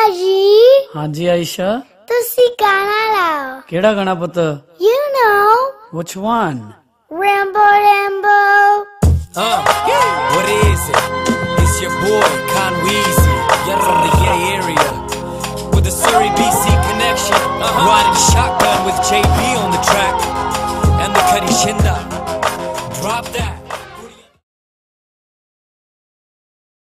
ਭਾਜੀ ਹਾਂਜੀ ਆਇਸ਼ਾ ਤੁਸੀਂ ਗਾਣਾ ਲਾਓ ਕਿਹੜਾ ਗਾਣਾ ਪੁੱਤ You know which one Rambo Rambo Uh, what is it? It's your boy, Con Weezy. You're from the Yay area. With the Surrey BC connection. Uh-huh. Riding shotgun with JB on the track. And the Cuddy Shinda. Drop that.